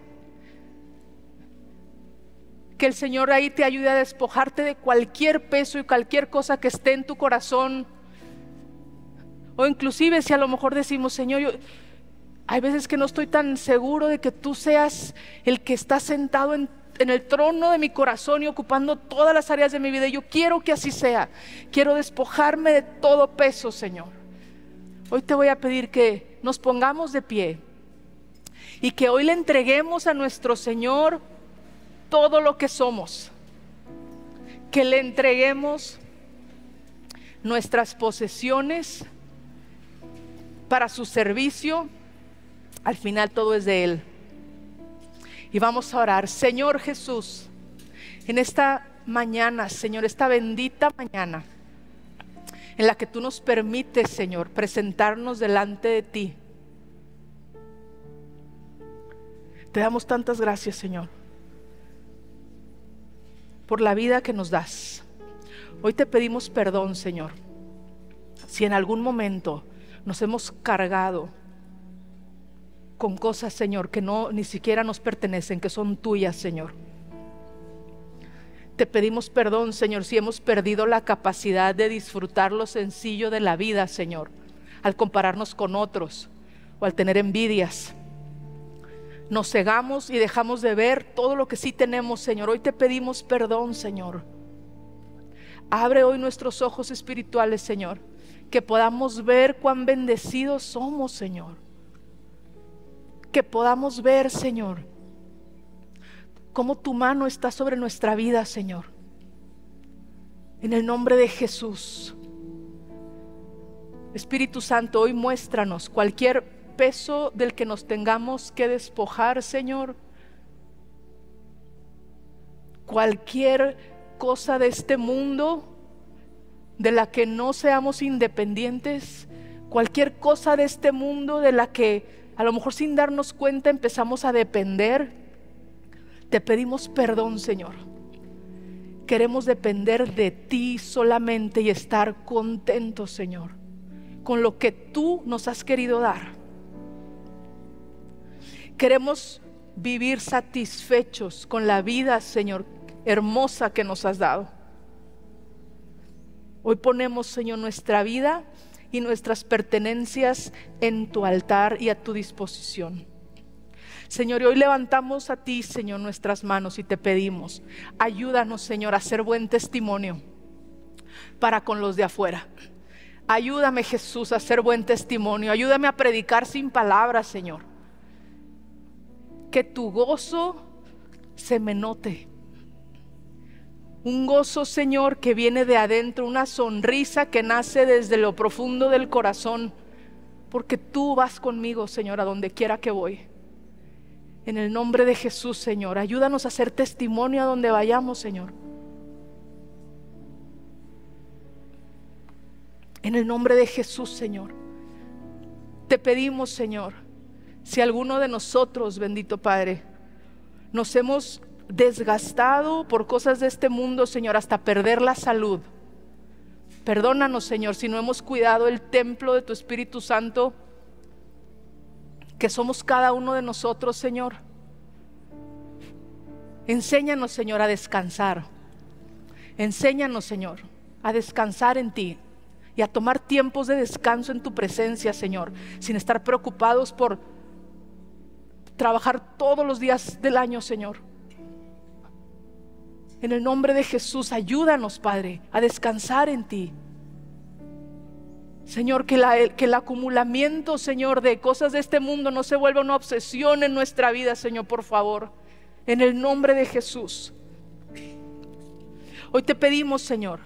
que el Señor ahí te ayude a despojarte de cualquier peso y cualquier cosa que esté en tu corazón. O inclusive si a lo mejor decimos, Señor, yo, hay veces que no estoy tan seguro de que tú seas el que está sentado en, en, el trono de mi corazón y ocupando todas las áreas de mi vida. Yo quiero que así sea. Quiero despojarme de todo peso, Señor. Hoy te voy a pedir que nos pongamos de pie y que hoy le entreguemos a nuestro Señor todo lo que somos. Que le entreguemos nuestras posesiones para su servicio al final todo es de Él. Y vamos a orar. Señor Jesús, en esta mañana, Señor, esta bendita mañana, en la que tú nos permites, Señor, presentarnos delante de ti. Te damos tantas gracias, Señor, por la vida que nos das. Hoy te pedimos perdón, Señor, si en algún momento nos hemos cargado con cosas, Señor, que no ni siquiera nos pertenecen, que son tuyas, Señor. Te pedimos perdón, Señor, si hemos perdido la capacidad de disfrutar lo sencillo de la vida, Señor, al compararnos con otros o al tener envidias. Nos cegamos y dejamos de ver todo lo que sí tenemos, Señor. Hoy te pedimos perdón, Señor. Abre hoy nuestros ojos espirituales, Señor, que podamos ver cuán bendecidos somos, Señor que podamos ver, Señor, cómo tu mano está sobre nuestra vida, Señor. En el nombre de Jesús. Espíritu Santo, hoy muéstranos cualquier peso del que nos tengamos que despojar, Señor. Cualquier cosa de este mundo de la que no seamos independientes, cualquier cosa de este mundo de la que a lo mejor sin darnos cuenta empezamos a depender. Te pedimos perdón, Señor. Queremos depender de ti solamente y estar contentos, Señor, con lo que tú nos has querido dar. Queremos vivir satisfechos con la vida, Señor, hermosa que nos has dado. Hoy ponemos, Señor, nuestra vida y nuestras pertenencias en tu altar y a tu disposición. Señor, y hoy levantamos a ti, Señor, nuestras manos y te pedimos, ayúdanos, Señor, a ser buen testimonio para con los de afuera. Ayúdame, Jesús, a ser buen testimonio. Ayúdame a predicar sin palabras, Señor. Que tu gozo se me note un gozo, Señor, que viene de adentro, una sonrisa que nace desde lo profundo del corazón, porque tú vas conmigo, Señor, a donde quiera que voy. En el nombre de Jesús, Señor, ayúdanos a hacer testimonio a donde vayamos, Señor. En el nombre de Jesús, Señor. Te pedimos, Señor, si alguno de nosotros, bendito Padre, nos hemos desgastado por cosas de este mundo, Señor, hasta perder la salud. Perdónanos, Señor, si no hemos cuidado el templo de tu Espíritu Santo, que somos cada uno de nosotros, Señor. Enséñanos, Señor, a descansar. Enséñanos, Señor, a descansar en ti y a tomar tiempos de descanso en tu presencia, Señor, sin estar preocupados por trabajar todos los días del año, Señor. En el nombre de Jesús, ayúdanos, Padre, a descansar en ti. Señor, que, que, el acumulamiento, Señor, de cosas de este mundo no se vuelva una obsesión en nuestra vida, Señor, por favor. En el nombre de Jesús. Hoy te pedimos, Señor,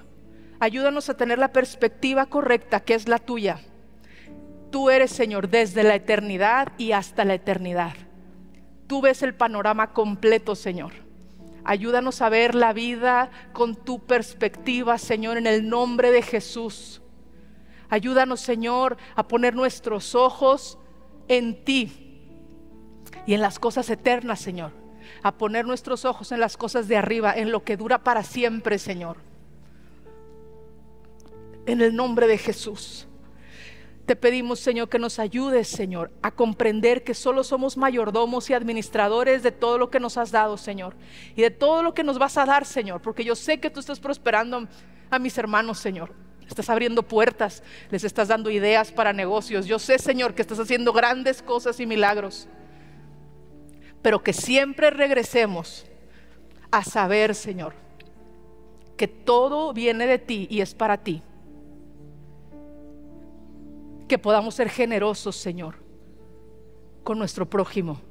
ayúdanos a tener la perspectiva correcta, que es la tuya. Tú eres, Señor, desde la eternidad y hasta la eternidad. Tú ves el panorama completo, Señor. Ayúdanos a ver la vida con tu perspectiva, Señor, en el nombre de Jesús. Ayúdanos, Señor, a poner nuestros ojos en ti y en las cosas eternas, Señor. A poner nuestros ojos en las cosas de arriba, en lo que dura para siempre, Señor. En el nombre de Jesús. Te pedimos, Señor, que nos ayudes, Señor, a comprender que solo somos mayordomos y administradores de todo lo que nos has dado, Señor, y de todo lo que nos vas a dar, Señor, porque yo sé que tú estás prosperando a mis hermanos, Señor. Estás abriendo puertas, les estás dando ideas para negocios. Yo sé, Señor, que estás haciendo grandes cosas y milagros, pero que siempre regresemos a saber, Señor, que todo viene de ti y es para ti que podamos ser generosos, Señor, con nuestro prójimo,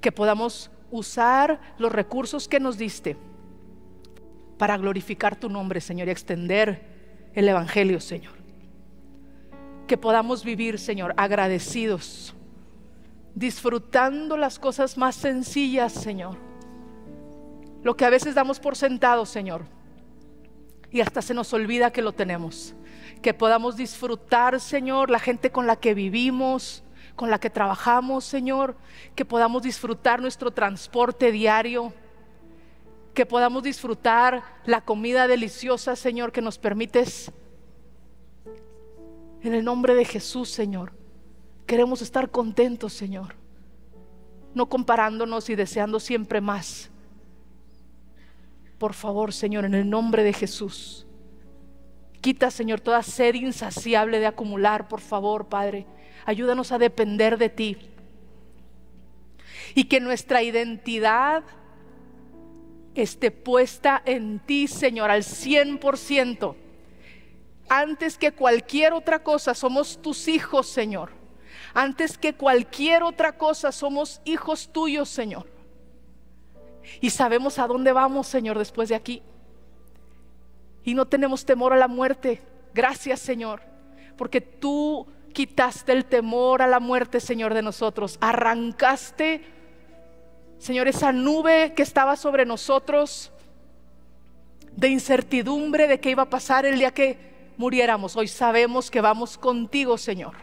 que podamos usar los recursos que nos diste para glorificar tu nombre, Señor, y extender el Evangelio, Señor. Que podamos vivir, Señor, agradecidos, disfrutando las cosas más sencillas, Señor. Lo que a veces damos por sentado, Señor, y hasta se nos olvida que lo tenemos que podamos disfrutar, Señor, la gente con la que vivimos, con la que trabajamos, Señor, que podamos disfrutar nuestro transporte diario, que podamos disfrutar la comida deliciosa, Señor, que nos permites. En el nombre de Jesús, Señor, queremos estar contentos, Señor, no comparándonos y deseando siempre más. Por favor, Señor, en el nombre de Jesús. Quita, Señor, toda sed insaciable de acumular, por favor, Padre. Ayúdanos a depender de ti. Y que nuestra identidad esté puesta en ti, Señor, al 100%. Antes que cualquier otra cosa, somos tus hijos, Señor. Antes que cualquier otra cosa, somos hijos tuyos, Señor. Y sabemos a dónde vamos, Señor, después de aquí y no tenemos temor a la muerte. Gracias Señor, porque tú quitaste el temor a la muerte, Señor, de nosotros. Arrancaste, Señor, esa nube que estaba sobre nosotros de incertidumbre de qué iba a pasar el día que muriéramos. Hoy sabemos que vamos contigo, Señor.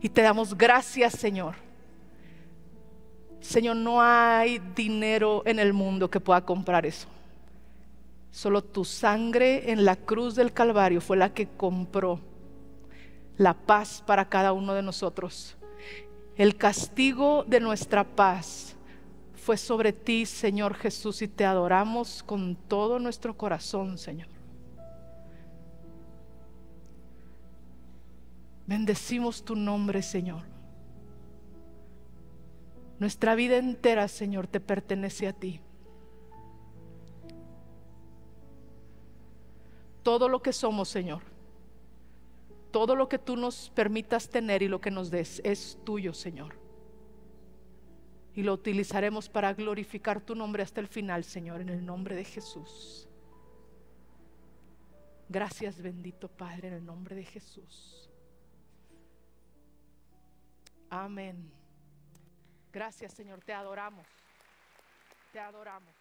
Y te damos gracias, Señor. Señor, no hay dinero en el mundo que pueda comprar eso. Solo tu sangre en la cruz del Calvario fue la que compró la paz para cada uno de nosotros. El castigo de nuestra paz fue sobre ti, Señor Jesús, y te adoramos con todo nuestro corazón, Señor. Bendecimos tu nombre, Señor. Nuestra vida entera, Señor, te pertenece a ti. Todo lo que somos, Señor. Todo lo que tú nos permitas tener y lo que nos des es tuyo, Señor. Y lo utilizaremos para glorificar tu nombre hasta el final, Señor, en el nombre de Jesús. Gracias, bendito Padre, en el nombre de Jesús. Amén. Gracias, Señor. Te adoramos. Te adoramos.